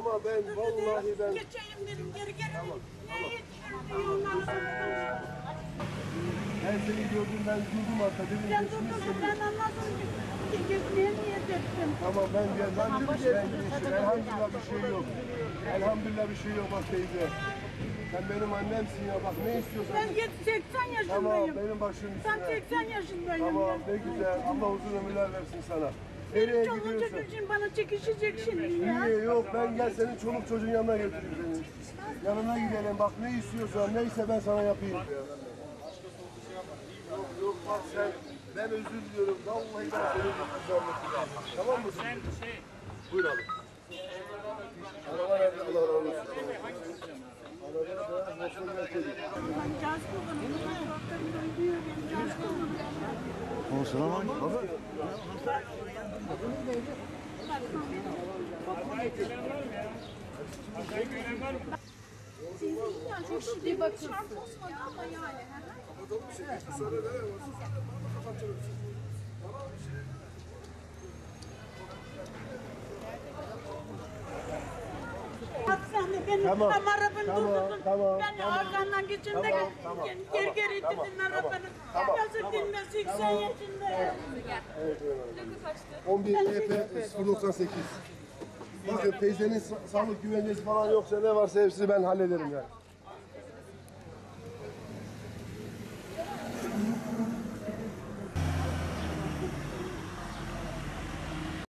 Ama ben vallahi ben Geçeyim dedim geri geri. Ondan sonra? ben seni gördüm ben durdum hatta dedim Ben durdum ben anladım. Gitmeye niyet ettim. Tamam ben gel ben ki ben geçtim. Elhamdülillah bir şey yok. Elhamdülillah bir şey yok bak teyze. Sen benim annemsin ya bak ne istiyorsan. Ben yet- 80 Tamam yaşındayım. benim başım Ben üstüne. 80 yaşındayım. Tamam ne güzel. Allah uzun ömürler versin sana. Nereye Çoluğun gidiyorsun? çocuğun bana çekişecek şimdi ya. Niye yok ben gel senin çoluk çocuğun yanına götüreyim seni. Yanına gidelim bak ne istiyorsan neyse ben sana yapayım. Yok yok bak sen ben özür diliyorum. Vallahi ben seni yaptım. Tamam mı? Sen şey... Buyur abi. Araba nerede? Allah razı olsun. Araba da Bosna merkezi. Ben caz Olsun ama baba. Bir bakın. Olmadı ama yani. Bak sen de beni Tamam, tam arabanı tamam, durdurdun. tamam, ben tamam. arkandan geçeyim de Tamam, tamam, tamam, geri tamam, ittirdin tamam, arabanı. tamam, Yazık tamam, dinle 80 tamam. yaşındayım. 11 EP 098. Bakın teyzenin sa- sağlık güvencesi falan yoksa ne varsa hepsini ben hallederim yani.